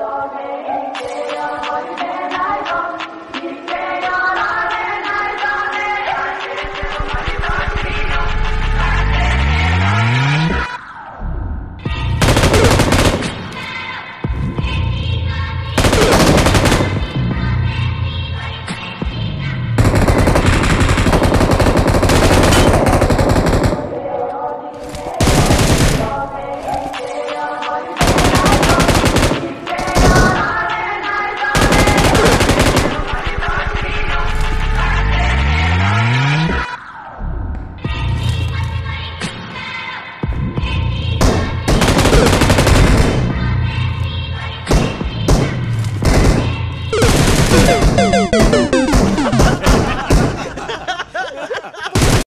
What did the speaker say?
Domine.